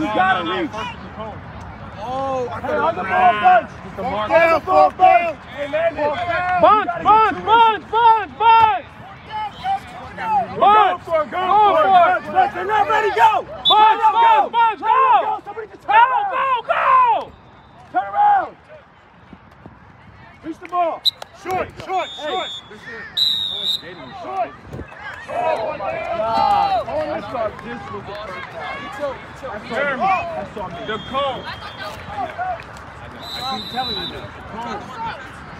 You gotta reach. Oh, I Hey, on the ball, bunch! Fall down, fall down! Hey, Landon! Bunch, bunch, bunch, bunch, bunch! Bunch! Go for it, go Go for it! it. Bunch, they're not ready, go! Bunch, Go, bunch, bunch, it go! Somebody just Go, turn around! go, go! Turn around! Reach the ball! Short, short, short! Short!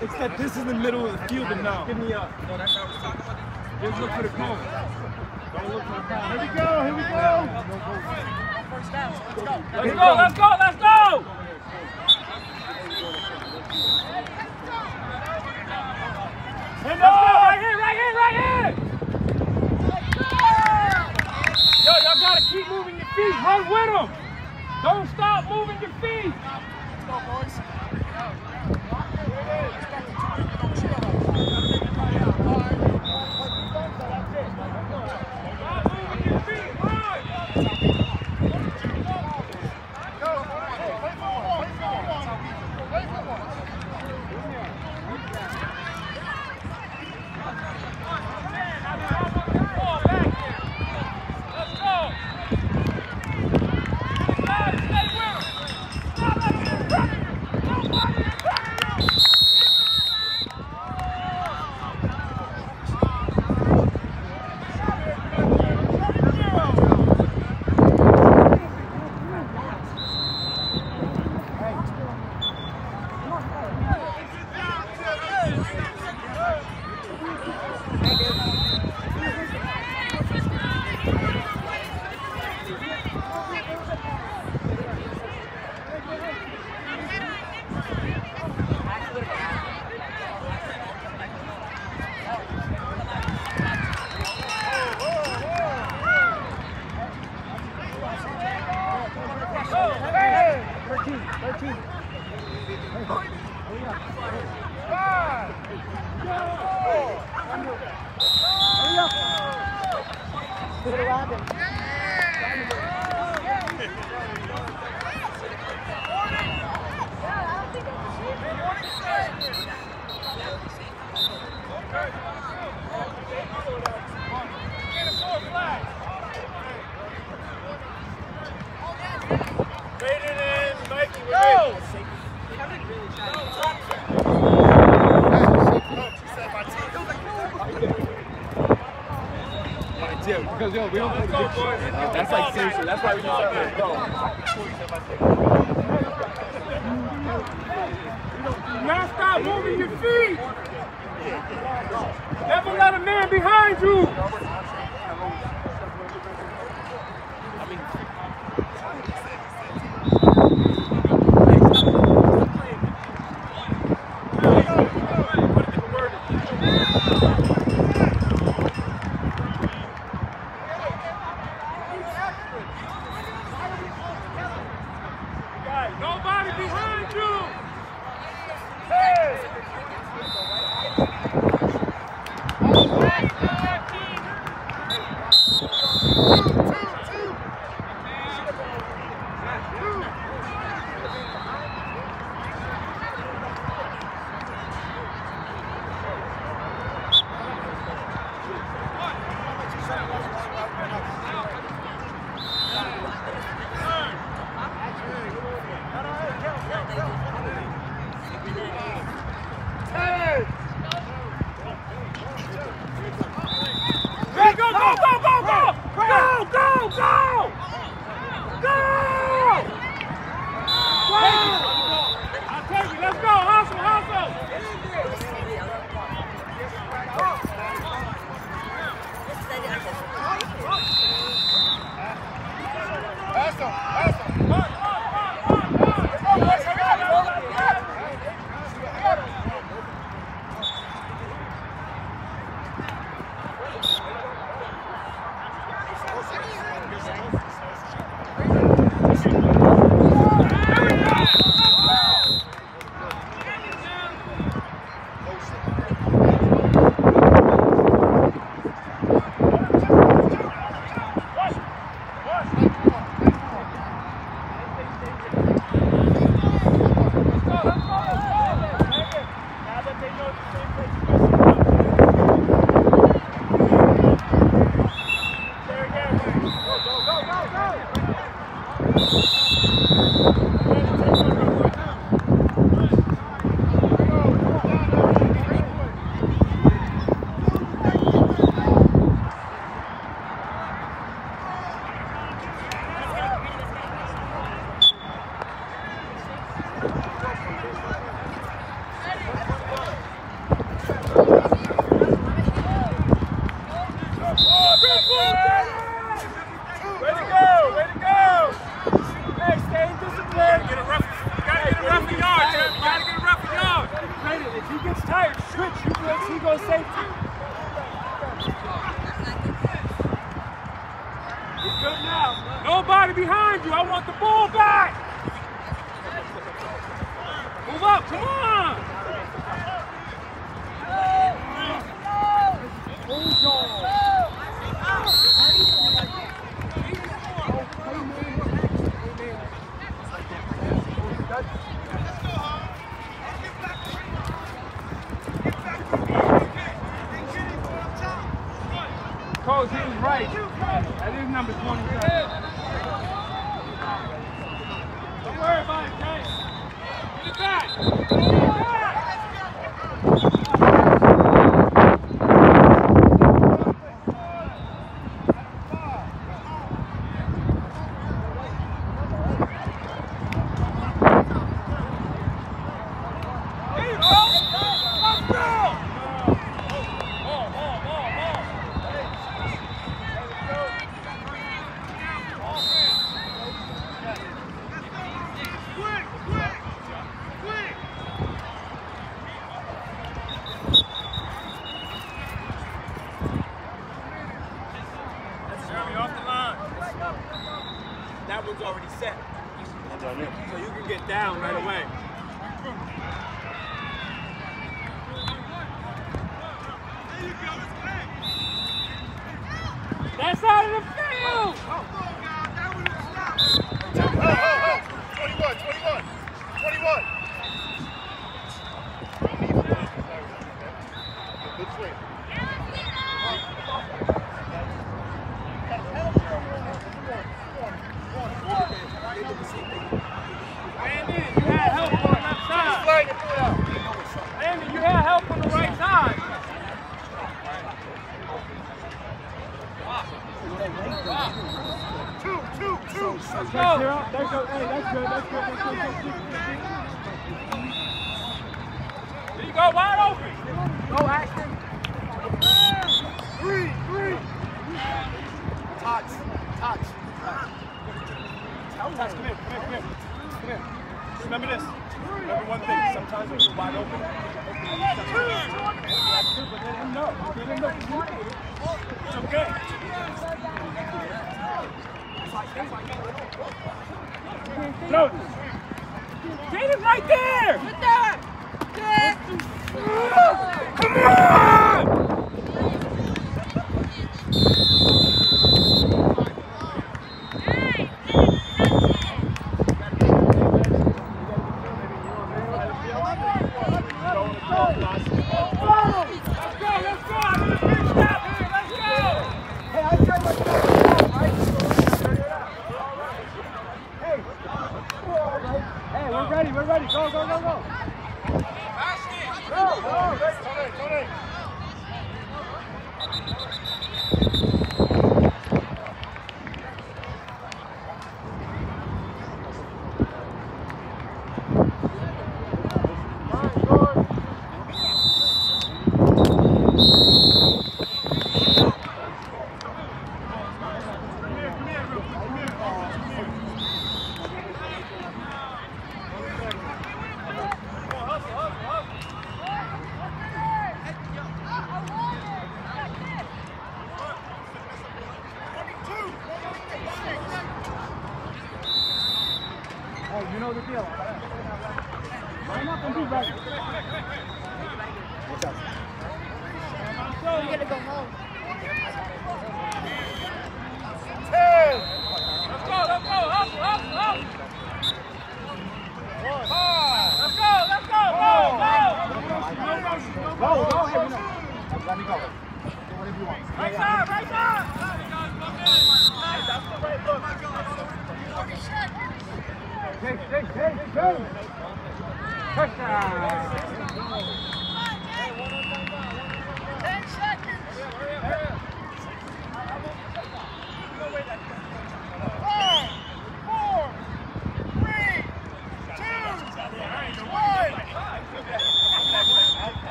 It's that this is the middle of the field and now. Give me up. Just look for the cone. Don't look for the cone. Here we go, here we go. Let's go, let's go, let's go here, right here, right here! Yo, y'all gotta keep moving your feet. Run with them. Don't stop moving your feet. Stop moving your feet. Run. Ball back here. Let's go. Guys, stay with him. Stop letting him run it. Nobody in front of you. Hey! 13, 13. Hurry up. Put it around him. Fade it in, Mikey. Go. We don't play the big shit. That's like seriously. That's why we just like this. Go. Now stop moving your feet. go. Hey, that's good. That's good. That's good. That's good. There you go. Wide open. Go, Ashton. Three, three. Touch. Touch. Touch. Touch. Come here. Come here. Come here. Come here. Remember this. Remember one thing. Sometimes when you're wide open, that's good, but let him know. Let him know. It's okay. It's okay. Throw it. Get him right there! Get that! Get. Come on!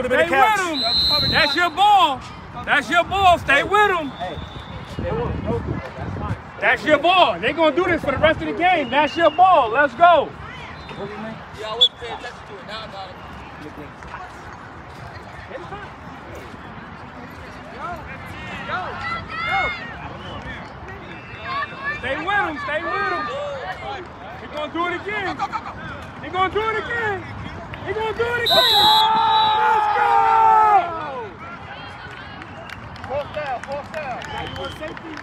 Would have been Stay a catch. with him. That's your ball. That's your ball. Stay with him. That's your ball. They're going to do this for the rest of the game. That's your ball. Let's go. Yeah, I wasn't paying attention to it. Now I got it. Stay with him. Stay with him. He gonna do it again. He gonna do it again. He gonna do it again. Let's go! Fourth down, fourth down. Now you want safety?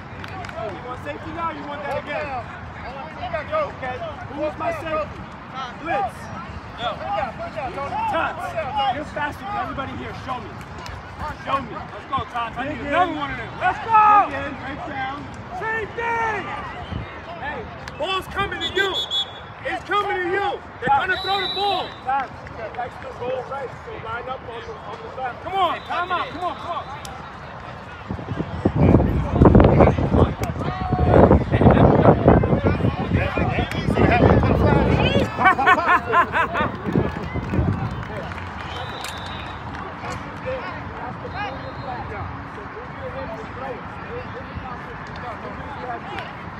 You want safety now? You want that again? You gotta go. Okay. Who's my safety? Blitz. Put down, put down, Tony. Tots. Put down, Tony. You're faster than everybody here. Show me. Show me. Let's go, Todd. I need another one of them. Let's go! in, break down. Thing. Hey, ball's coming to you. It's coming to you. They're gonna throw the ball. Tots. Yeah, that's the goal right. So line up on the, on the. Come on, time out. Come on, come on. See how we put flag?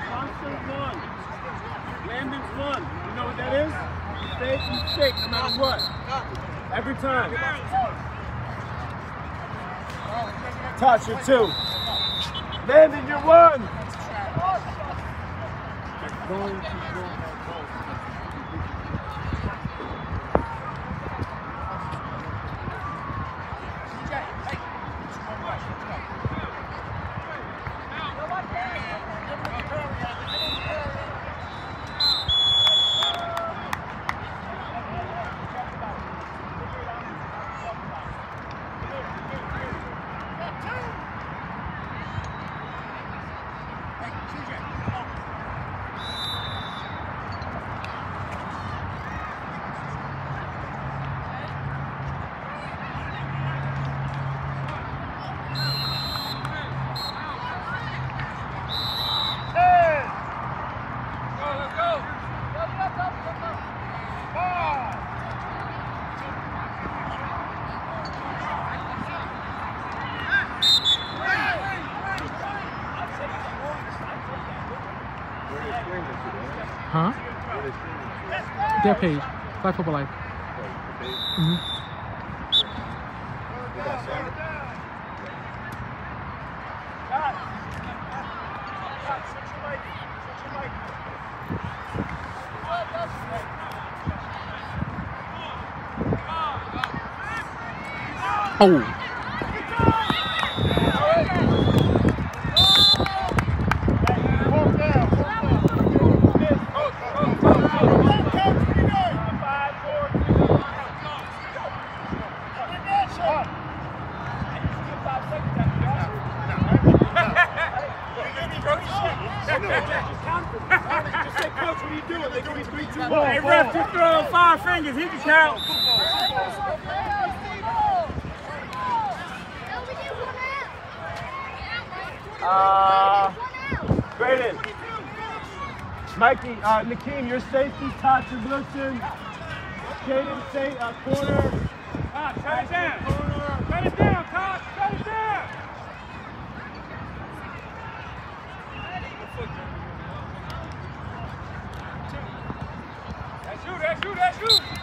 Constant one. Landon's one. You know what that is? Mistake, mistake, no matter what. Every time. Touch, you're two. Landon, you're one. Ten, Go, let's go. five, Huh? Their page, Black Football Life. Mhm. Oh, fourth down, fourth down. Just say, coach, what are you doing? They give me three, two, one. Hey, ref, just throw five fingers. He can count. Uh, Brayden. Mikey, uh, Nakeem, your safety, your blitzing. Caden, say, uh, corner. Todd, shut it down. Shut it down, Todd. Shut it down. That's you, that's you, that's you.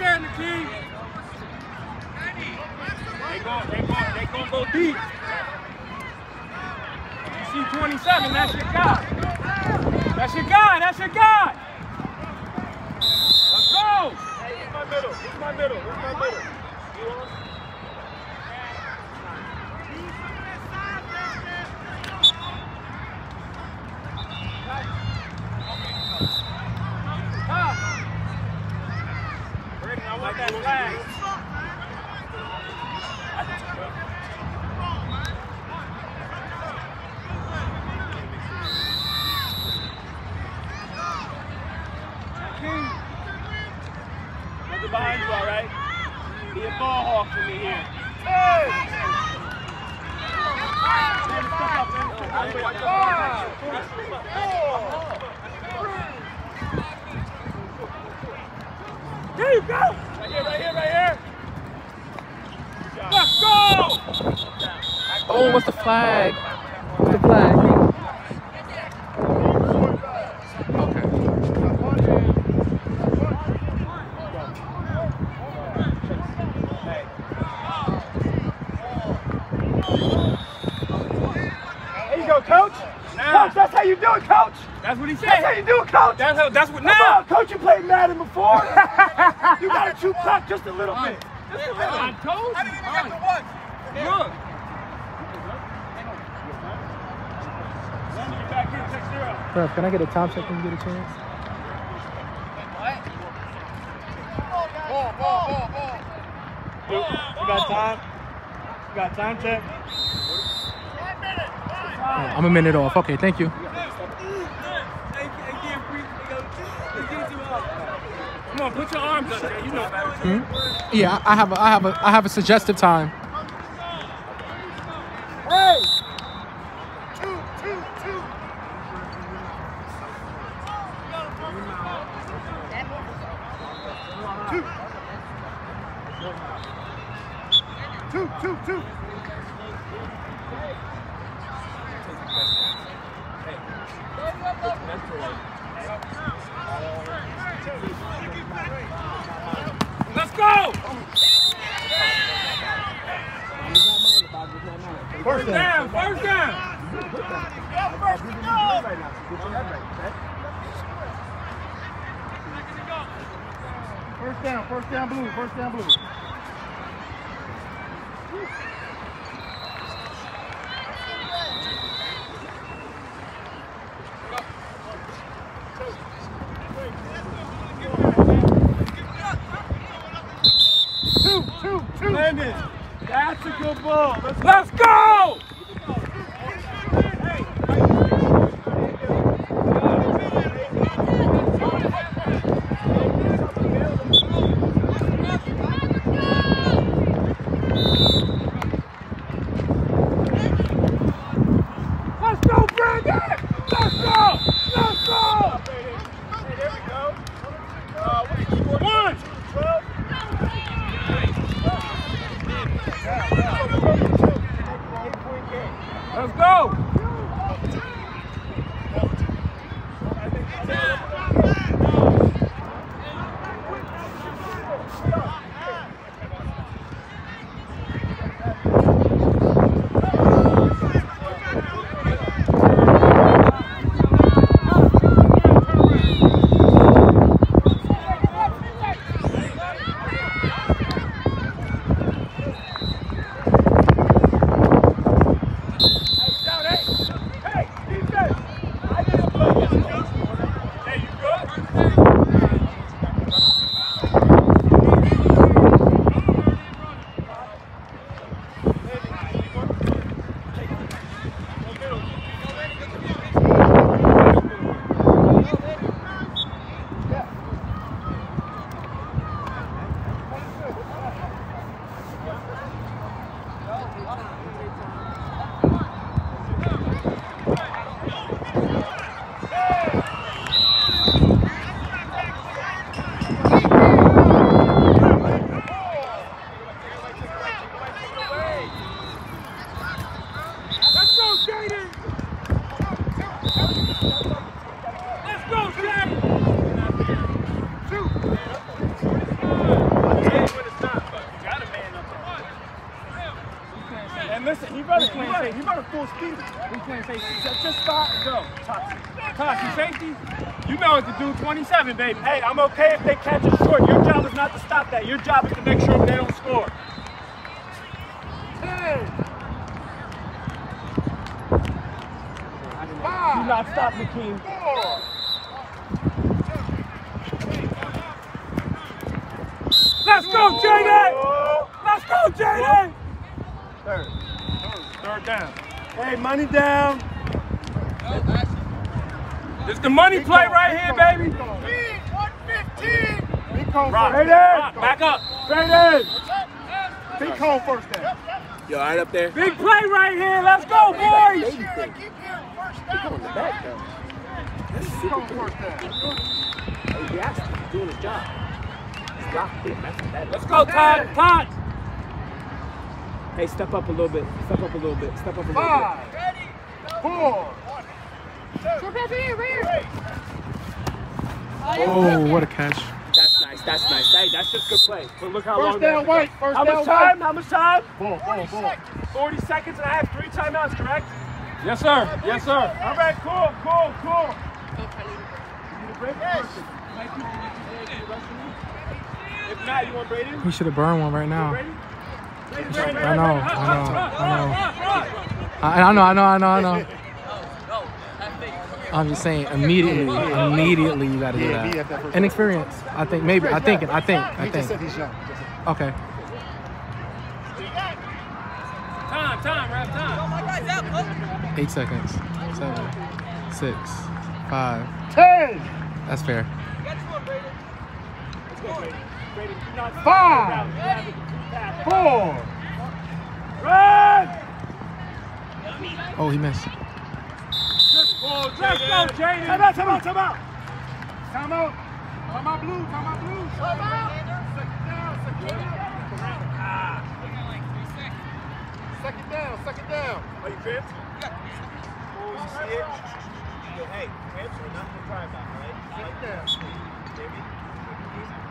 Remember what I said, Nakeem? They gon' they gon' they gon' go deep. You see 27, that's your guy. That's your guy, that's your guy. Let's go. Hey, here's my middle. Here's my middle. Here's my middle. You on? Huh. Brandon, I want that flag. Nothing behind you, all right? Be a ball hawk for me here. There you go. Right here, right here, right here. Let's go. oh, what's the flag? What's the flag? That's what he said. That's how you do it, coach. That's how. That's what. Now. on, coach, you played Madden before. you gotta chew clock just a little bit. Just a little. I told I you. didn't even get the one. Look. Let me get back in, take zero. Ref, can I get a time check when you get a chance? Ball, ball, ball, ball. Luke, you got time? You got time check? One minute. Fine. Oh, I'm a minute off. Okay, thank you. Come on, put your arms up there. You know better. Hmm? Yeah, I I have a, I have a, I have a suggestive time. First Down. First down. First, down, first down blue, first down blue. Two, two, two. Landon, that's a good ball. Let's Let's go. And listen, he better, he better, he better full speed. Who's playing safety? Just, just stop and go. Toxic. Safety? You know what to do. 27, baby. Hey, I'm okay if they catch it short. Your job is not to stop that. Your job is to make sure they don't score. Ten. Do not stop, McKean. Let's go, Jaden. Let's go, Jaden. Third. Third down. Hey, money down. It's the money play right here, baby. 115. Big cone Rock, first. rock, back up. Straight in. Big cone first down. You all right up there? Big play right here. Let's go, boys. Keep hearing, first down. On the back though. That's super cool. Hey, Jackson doing his job. He's locked in. That's what. Let's go, Todd. Todd. Hey, step up a little bit. Step up a little bit. Step up a little Five. Four. Short pass right here, right here. Oh, what a catch. That's nice. That's nice. Hey, that's just good play. But look how First long down, that. white. First How down, much white. time? How much time? Ball, ball, ball. 40 seconds and I have three timeouts, correct? Yes, sir. Yes, sir. All right, cool, cool, cool. break? Perfect. You. Thank you. Rest of. If not, you want Braden? He should have burned one right now. I know, I know, I know. I, I know, I know, I know, I know. I'm just saying, immediately, immediately you got to do Yeah, he that that. first And experience, I think, maybe, I think, I think, I think. he's young. Okay. Time, time, ref, time. Eight seconds. Seven, six, five. Ten, That's fair. Let's go, Brady. Brady, do not Five. You have it. Pass. four, Run! Oh, he missed. Oh, Let's go, Jaden. Time out, time out, time out. Time out. Time out blue. Time out blue. Time out. Second down. Second down. Ah. Second down. Second down. Are you cramped? Oh, you see it? Yo, hey, cramps are nothing to cry about, all right? Second down. Baby,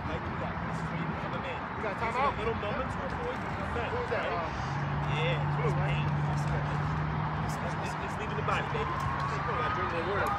like do that. This is where you become a man. You got These time out. little moments where boys become men. Who's that? right? Yeah, it's pain. It's, it's, it's, leaving the body, baby. Drink that word.